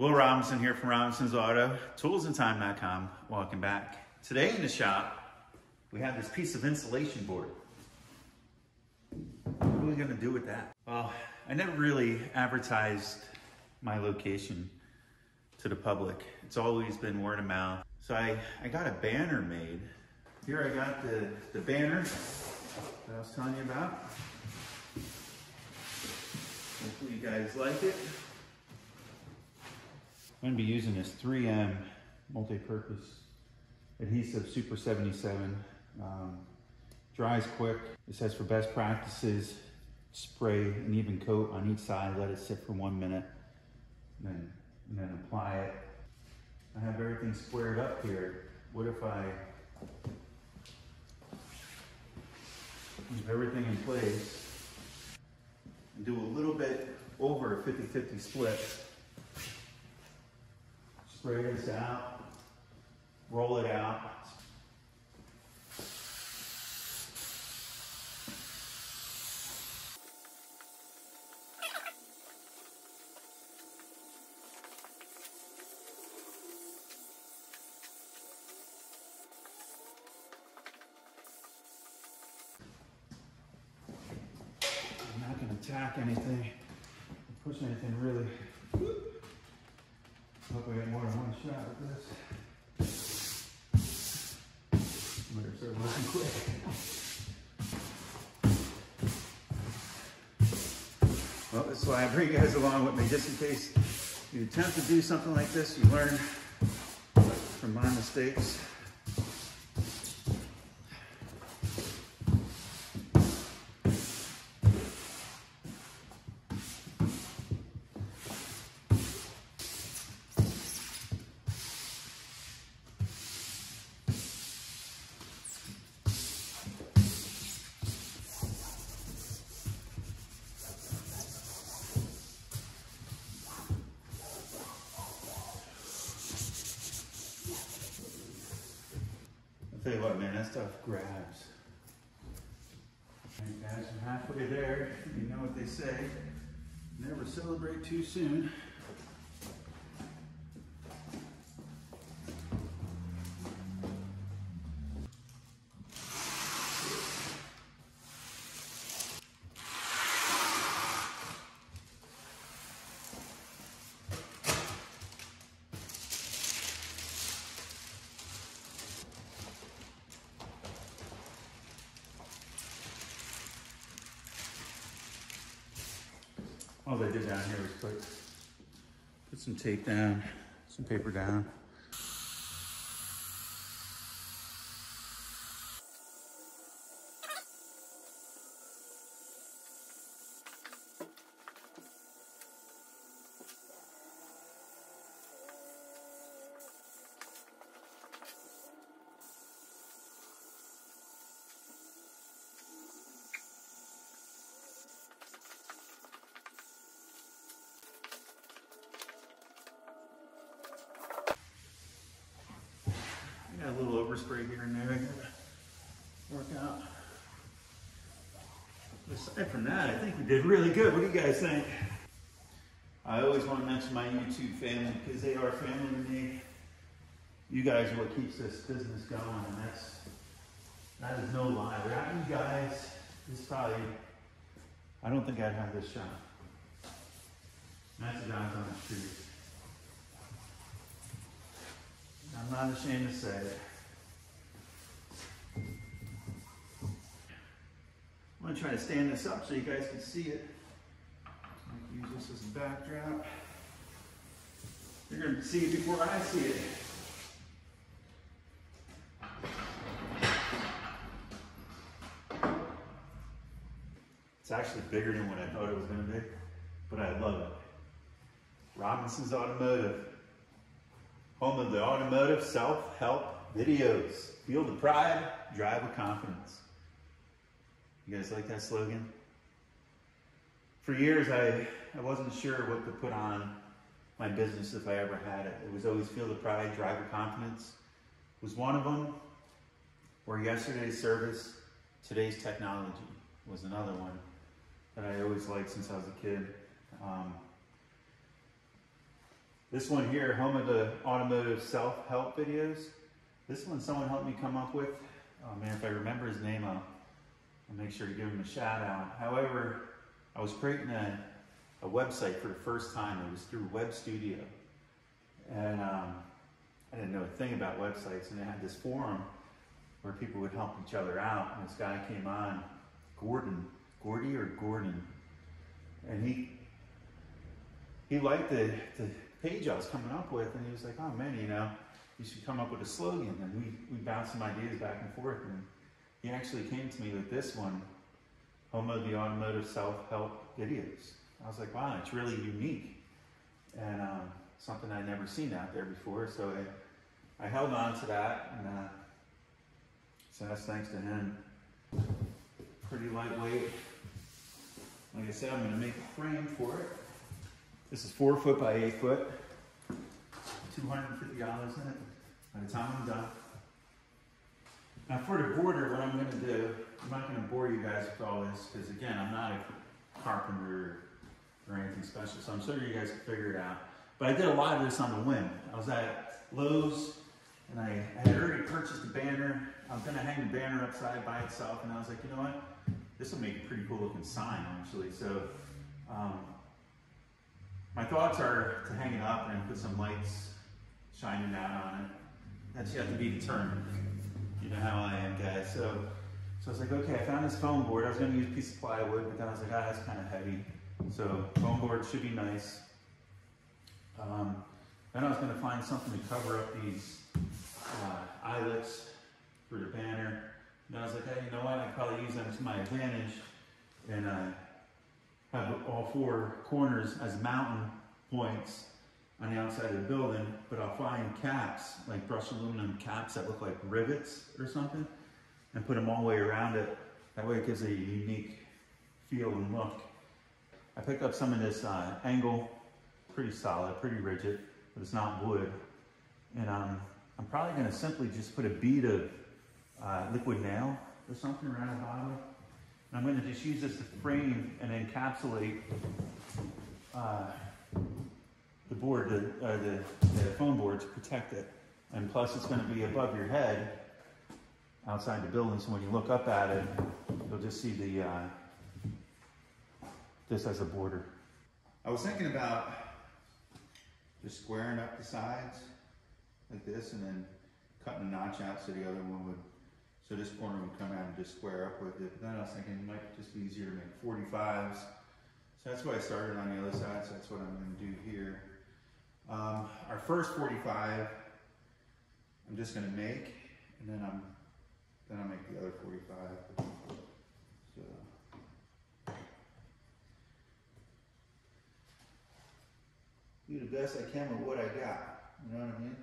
Will Robinson here from Robinson's Auto, toolsandtime.com. Welcome back. Today in the shop, we have this piece of insulation board. What are we gonna do with that? Well, I never really advertised my location to the public. It's always been word of mouth. So I, I got a banner made. Here I got the, the banner that I was telling you about. Hopefully you guys like it. I'm gonna be using this 3M multi-purpose adhesive Super 77. Um, dries quick. It says for best practices, spray an even coat on each side, let it sit for one minute, and then, and then apply it. I have everything squared up here. What if I leave everything in place and do a little bit over a 50-50 split? Spray this out, roll it out. Anything, push anything really. Hope get more shot with this. Better start looking quick. Well, that's why I bring you guys along with me, just in case you attempt to do something like this, you learn from my mistakes. Stuff grabs. Right, guys, I'm halfway there. You know what they say. Never celebrate too soon. All they did down here was put, put some tape down, some paper down. I overspray here and there. Work out. Aside from that, I think we did really good. What do you guys think? I always want to mention my YouTube family because they are family to me. You guys are what keeps this business going, and that's that is no lie. Without you guys, this probably I don't think I'd have this shot. That's the God's honest truth. I'm not ashamed to say it. I'm gonna try to stand this up so you guys can see it. Use this as a backdrop. You're gonna see it before I see it. It's actually bigger than what I thought it was gonna be, but I love it. Robinson's Automotive home of the automotive self-help videos. Feel the pride, drive with confidence. You guys like that slogan? For years, I, I wasn't sure what to put on my business if I ever had it. It was always feel the pride, drive with confidence was one of them. Or yesterday's service, today's technology was another one that I always liked since I was a kid. Um, This one here, home of the automotive self-help videos. This one someone helped me come up with. Oh man, if I remember his name, I'll, I'll make sure to give him a shout out. However, I was creating a, a website for the first time. It was through Web Studio. And um, I didn't know a thing about websites. And they had this forum where people would help each other out. And this guy came on, Gordon, Gordy or Gordon. And he he liked the, the page I was coming up with, and he was like, "Oh man, you know, you should come up with a slogan." And we we bounced some ideas back and forth, and he actually came to me with this one, Homo the Automotive Self-Help Videos." I was like, "Wow, it's really unique," and um, something I'd never seen out there before. So I I held on to that, and uh, so that's thanks to him. Pretty lightweight. Like I said, I'm going to make a frame for it. This is four foot by eight foot. $250 in it by the time I'm done. Now for the border, what I'm gonna do, I'm not gonna bore you guys with all this, because again, I'm not a carpenter or anything special, so I'm sure you guys can figure it out. But I did a lot of this on the whim. I was at Lowe's, and I, I had already purchased a banner. I was gonna hang the banner upside by itself, and I was like, you know what? This will make a pretty cool looking sign, actually. So um, my thoughts are to hang it up and put some lights shining down on it. That's yet to be determined. You know how I am, guys. So, so I was like, okay, I found this foam board. I was going to use a piece of plywood, but then I was like, ah, that's kind of heavy. So foam board should be nice. Um, then I was going to find something to cover up these uh, eyelets for the banner. And I was like, hey, you know what? I could probably use them to my advantage and uh, have all four corners as mountain points on the outside of the building, but I'll find caps, like brushed aluminum caps that look like rivets or something, and put them all the way around it. That way it gives a unique feel and look. I picked up some of this uh, angle, pretty solid, pretty rigid, but it's not wood. And um, I'm probably gonna simply just put a bead of uh, liquid nail or something around the bottom. And I'm gonna just use this to frame and encapsulate uh, the board, the, uh, the, the foam board to protect it. And plus it's gonna be above your head outside the building, so when you look up at it, you'll just see the, uh, this as a border. I was thinking about just squaring up the sides like this and then cutting a notch out so the other one would, so this corner would come out and just square up with it. But then I was thinking it might just be easier to make 45s. So that's why I started on the other side, so that's what I'm gonna do here. Um, our first 45, I'm just gonna make, and then I'm, then I'll make the other 45. So. Do the best I can with what I got, you know what I mean?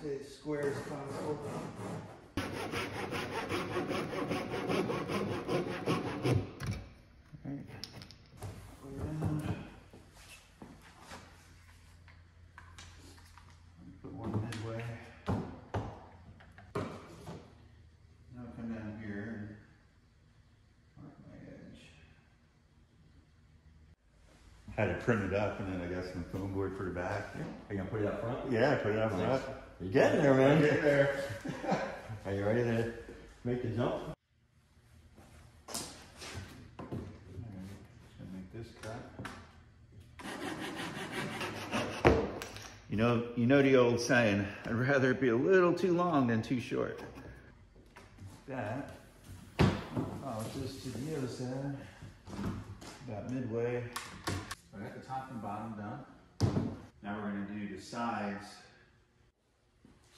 Stay as square as possible. Alright. Go around. Put one midway. Now come down here and mark my edge. Had to print it printed up and then I got some foam board for the back. Are you gonna put it up front? Yeah, I put it up front. You're getting there, man. Get there. Are you ready to make the jump? Gonna make this cut. You know, you know the old saying, I'd rather it be a little too long than too short. That, oh, just to the other side, about midway. I got the top and bottom done. Now we're gonna do the sides.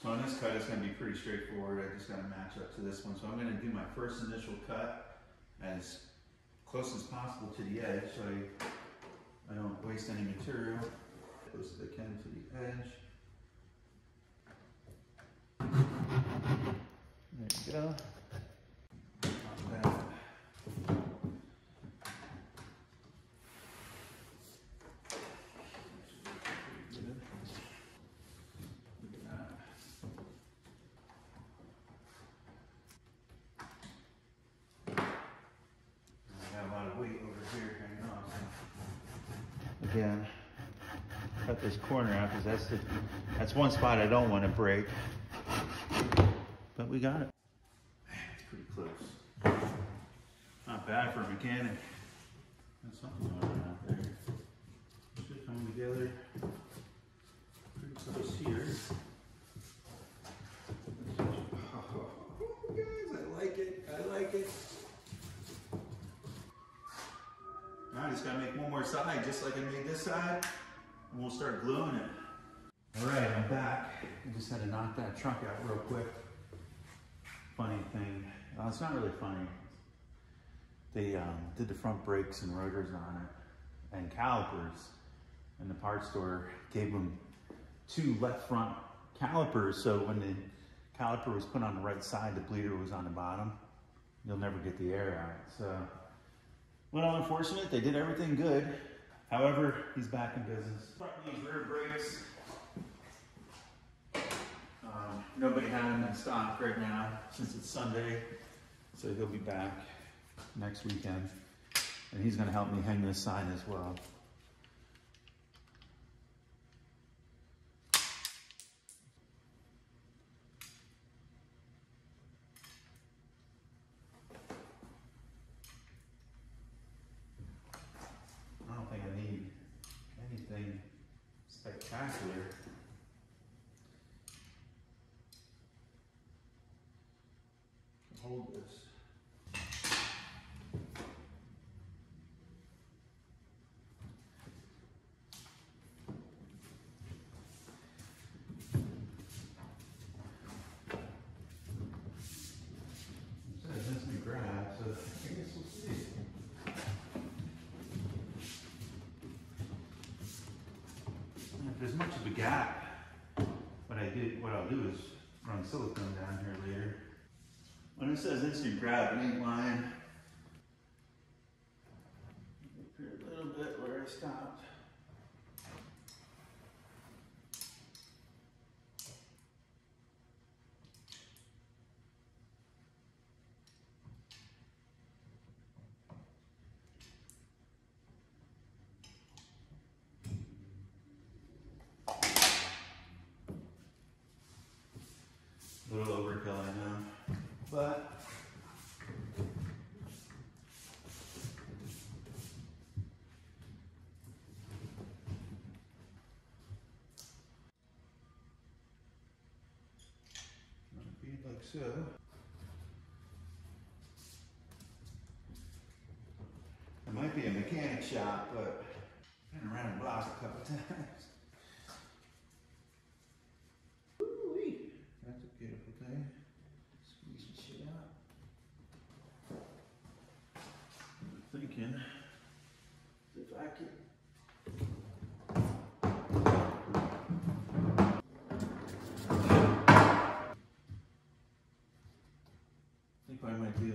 So on this cut, it's gonna be pretty straightforward. I just gotta match up to this one. So I'm gonna do my first initial cut as close as possible to the edge so I, I don't waste any material. Close as I can to the edge. There you go. Not bad. Good. Look at that. Again. Cut this corner out because that's the that's one spot I don't want to break. But we got it. It's pretty close. Not bad for a mechanic. There's something going on out there. Should come together pretty close here. Oh, guys, I like it. I like it. Just gotta make one more side, just like I made this side, and we'll start gluing it. All right, I'm back. I just had to knock that trunk out real quick. Funny thing, uh, it's not really funny. They um, did the front brakes and rotors on it, and calipers, and the parts store gave them two left front calipers, so when the caliper was put on the right side, the bleeder was on the bottom. You'll never get the air out, so well, unfortunate, they did everything good. However, he's back in business. These rear brakes. Um, nobody had them in stock right now since it's Sunday, so he'll be back next weekend, and he's going to help me hang this sign as well. I don't think I need anything spectacular. to Hold this. It says instant grab, so I guess we'll see. And If there's much of a gap, what I did, what I'll do is run silicone down here later. When it says instant grab, it ain't lying. Up here a little bit where I stopped. A little overkill, I know, but. Feed like so. It might be a mechanic shop, but I've been around the block a couple times.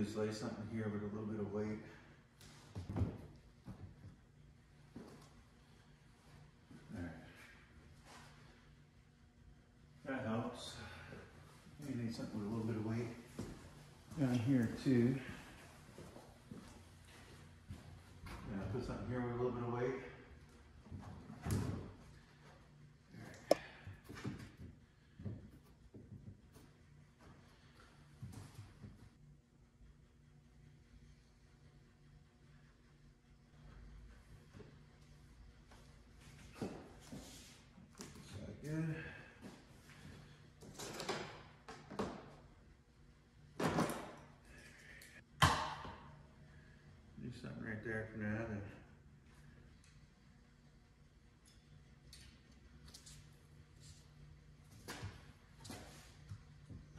Is lay something here with a little bit of weight. That helps. Maybe need something with a little bit of weight. Down here too. Yeah, put something here with a little bit of weight. Is that good? Do something right there for now. Then.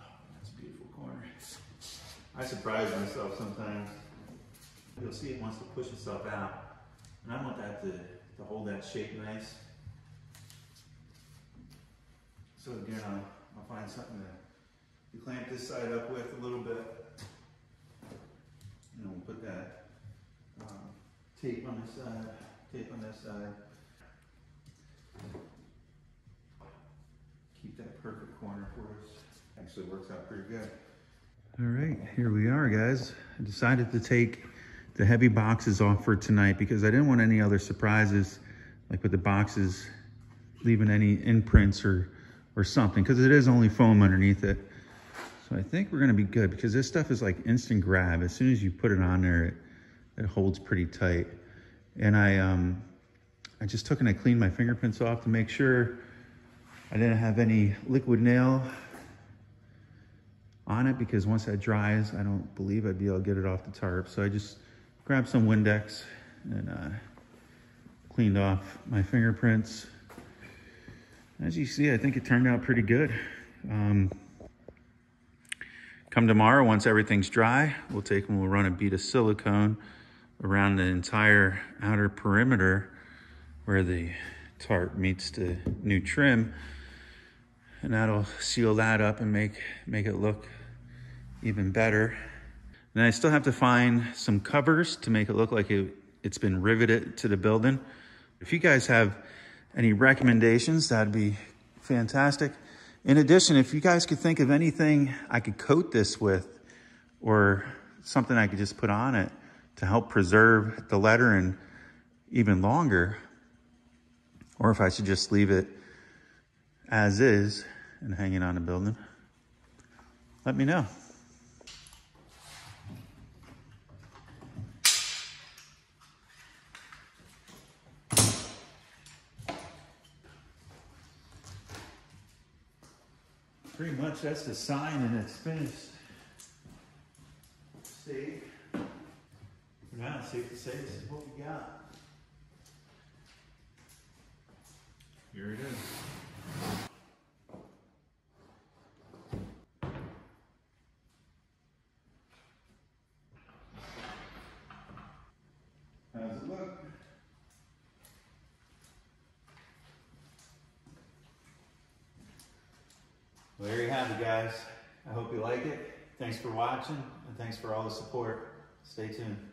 Oh, that's a beautiful corner. I surprise myself sometimes. You'll see it wants to push itself out. And I want that to, to hold that shape nice. So again, I'll, I'll find something to, to clamp this side up with a little bit. And we'll put that tape on this side, tape on this side. Keep that perfect corner for us. Actually works out pretty good. All right, here we are, guys. I decided to take the heavy boxes off for tonight because I didn't want any other surprises like with the boxes, leaving any imprints or, or something, because it is only foam underneath it. So I think we're gonna be good because this stuff is like instant grab. As soon as you put it on there, it, it holds pretty tight. And I, um, I just took and I cleaned my fingerprints off to make sure I didn't have any liquid nail on it because once that dries, I don't believe I'd be able to get it off the tarp. So I just grabbed some Windex and uh, cleaned off my fingerprints. As you see, I think it turned out pretty good. Um, come tomorrow, once everything's dry, we'll take and we'll run a bead of silicone around the entire outer perimeter where the tarp meets the new trim and that'll seal that up and make make it look even better. And I still have to find some covers to make it look like it, it's been riveted to the building. If you guys have any recommendations, that'd be fantastic. In addition, if you guys could think of anything I could coat this with or something I could just put on it to help preserve the lettering even longer, or if I should just leave it as is and hanging on the building, let me know. Pretty much that's the sign and it's finished. See? For now, it's safe to say this is what we got. Here it is. How's it look? Well, there you have it, guys. I hope you like it. Thanks for watching, and thanks for all the support. Stay tuned.